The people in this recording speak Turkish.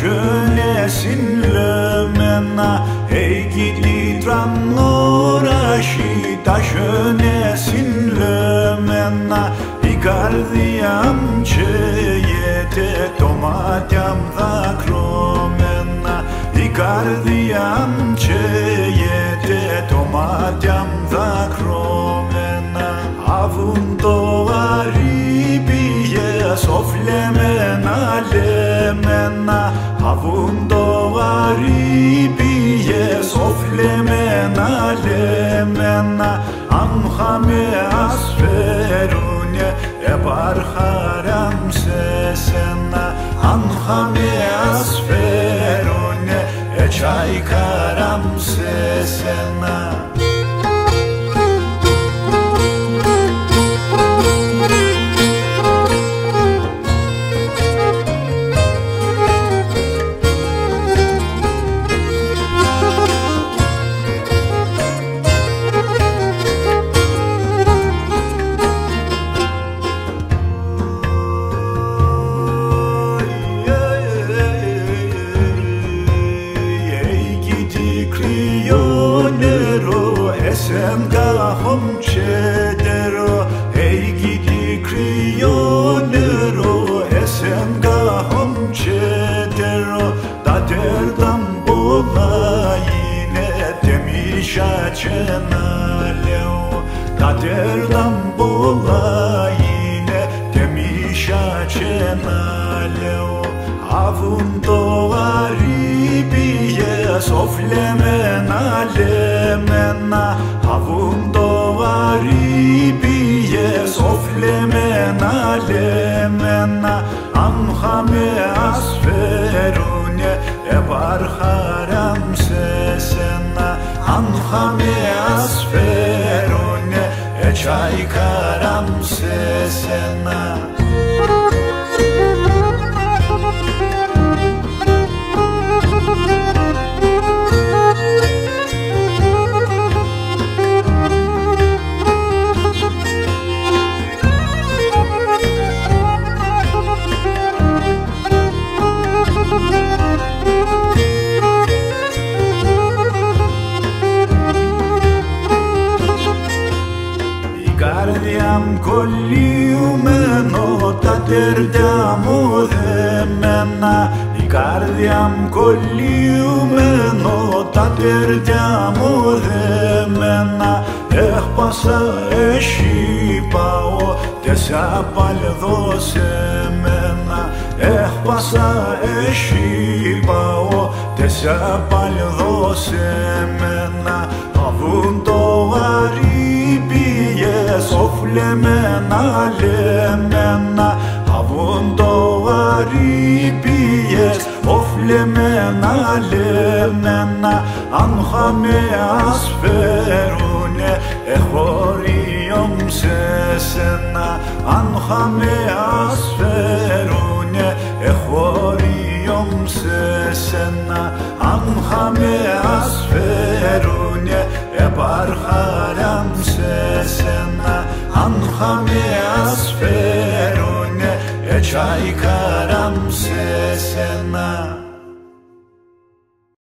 Schönes Lömena, Eigi li dran nora shita Schönes in Lömena, i gardiam ce iete da cromena, i gardiam ce iete da cromena Avun doari bie soflemena le λεμένα Αβούν το βαρύ πήγε σοφλεμένα λεμένα Αν χαμε ασφαίρουνε επαρχαράμ σε σένα Αν χαμε ασφαίρουνε ετσαϊκαράμ σε σένα gahom cedero Hei gidi crionero Esem gahom cedero Da derdam bolayine Demişa cenaleo Da derdam bolayine Demişa cenaleo Avun doğari biye Soflemen alemena ah. Soflemena lemena Amhame asferune ebarharam sesena. Amhame asferune eçaykaram sesena Καρδιά κολλιούμενο τα τέρτια μου δεμένα. Η καρδιά κολλιούμενο τα τέρτια μου δεμένα. Έχπασα εσύ πάω και σε απαλδώ σε μένα. Έχπασα εσύ πάω και σε απαλδώ σε μένα. Αβούν το αρι λεμένα Αβούν το γαρίπιες οφλεμένα λεμένα Αν χαμε ασφαίρουνε εχωρίον σε σένα Αν χαμε ασφαίρουνε εχωρίον σε σένα Αν همه از فرونه یه چای کرم سه من